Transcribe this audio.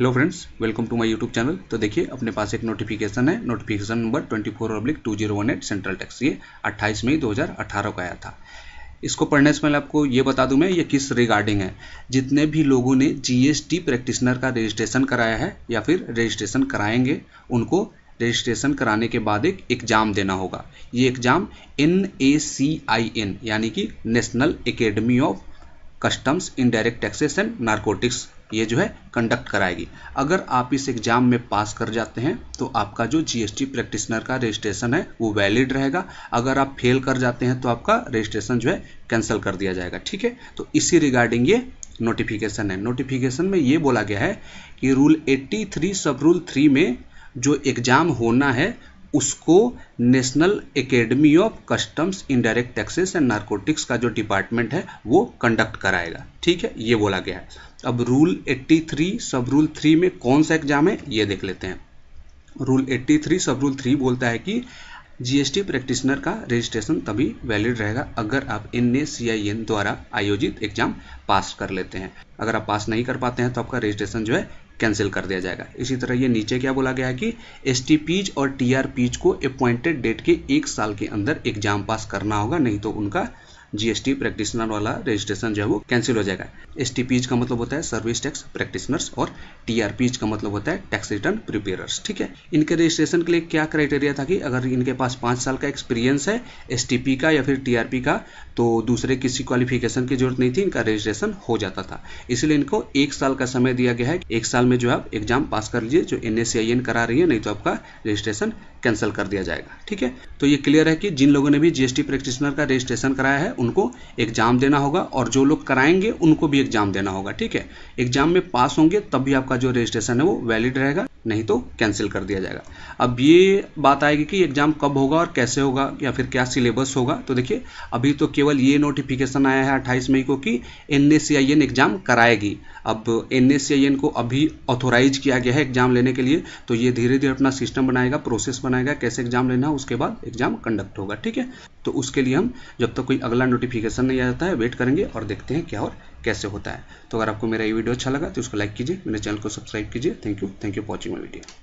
Hello friends welcome to my YouTube channel तो देखिए, अपने पास एक नोटिफिकेशन है। Notification number twenty four oblique two zero one eight central tax ये अट्ठाईस मई 2018 को आया था। इसको पढ़ने से पहले आपको ये बता दूँ मैं, ये किस रिगार्डिंग है? जितने भी लोगों ने जीएसटी प्रैक्टिशनर का रजिस्ट्रेशन कराया है, या फिर रजिस्ट्रेशन कराएँगे, उनको रजिस्ट्रेशन कराने के बाद एक एग्ज़ाम देना होगा। ये exam N A C I N यानी कि national academy of customs indirect taxes and narcotics ये जो है कंडक्ट कराएगी। अगर आप इस एग्ज़ाम में पास कर जाते हैं तो आपका जो जीएसटी प्रैक्टिशनर का रजिस्ट्रेशन है, वो वैलिड रहेगा। अगर आप फेल कर जाते हैं तो आपका रजिस्ट्रेशन जो है कैंसिल कर दिया जाएगा, ठीक है? तो इसी रिगार्डिंग ये नोटिफिकेशन है। नोटिफिकेशन में ये बोला गया है कि रूल 83 सब रूल 3 में जो एग्ज़ाम होना है उसको national academy of customs indirect taxes and narcotics का जो डिपार्टमेंट है, वो कंडक्ट कराएगा। ठीक है? ये बोला गया है। अब रूल 83 सब रूल 3 में कौन सा एग्ज़ाम है? ये देख लेते हैं। रूल 83 सब रूल 3 बोलता है कि जीएसटी प्रैक्टिशनर का रजिस्ट्रेशन तभी वैलिड रहेगा अगर आप एन द्वारा आयोजित एग्ज़ाम पास कर लेते हैं। अगर आप पास नहीं कर पाते हैं तो आपका रजिस्ट्रेशन जो है कैंसिल कर दिया जाएगा। इसी तरह ये नीचे क्या बोला गया है कि एस और टी को अपॉइंटेड डेट के एक साल के अंदर एग्ज़ाम पास करना होगा, नहीं तो उनका जीएसटी प्रैक्टिशनर वाला रजिस्ट्रेशन जो है वो कैंसिल हो जाएगा। एस का मतलब होता है सर्विस टैक्स प्रैक्टिशनर्स और टी का मतलब होता है टैक्स रिटर्न प्रिपेयर्स ठीक है? इनके रजिस्ट्रेशन के लिए क्या क्राइटेरिया था कि अगर इनके पास पाँच साल का एक्सपीरियंस है एस का या फिर टीआरपी का तो दूसरे किसी क्वालिफिकेशन की ज़रूरत नहीं थी, इनका रजिस्ट्रेशन हो जाता था। इसलिए इनको एक साल का समय दिया गया है एक साल में जो आप एग्ज़ाम पास कर लीजिए, जो एन करा रही है, नहीं तो आपका रजिस्ट्रेशन कैंसिल कर दिया जाएगा। ठीक है? तो ये क्लियर है कि जिन लोगों ने भी जीएसटी प्रैक्टिशनर का रजिस्ट्रेशन कराया है, उनको एग्ज़ाम देना होगा और जो लोग कराएँगे, उनको भी एग्ज़ाम देना होगा। ठीक है? एग्ज़ाम में पास होंगे, तब भी आपका जो रजिस्ट्रेशन है, वो वैलिड रहेगा। नहीं तो कैंसिल कर दिया जाएगा। अब ये बात आएगी कि एग्ज़ाम कब होगा और कैसे होगा या फिर क्या सिलेबस होगा। तो देखिए, अभी तो केवल ये नोटिफिकेशन आया है 28 मई को कि एन एग्ज़ाम कराएगी। अब एन को अभी ऑथोराइज किया गया है एग्ज़ाम लेने के लिए। तो ये धीरे धीरे अपना सिस्टम बनाएगा प्रोसेस बनाएगा, कैसे एग्ज़ाम लेना है, उसके बाद एग्ज़ाम कंडक्ट होगा, ठीक है? तो उसके लिए हम जब तक तो कोई अगला नोटिफिकेशन नहीं आ जाता है वेट करेंगे और देखते हैं क्या और कैसे होता है। तो अगर आपको मेरा ये वीडियो अच्छा लगा तो उसको लाइक कीजिए, मेरे चैनल को सब्सक्राइब कीजिए। Thank you thank you for watching my video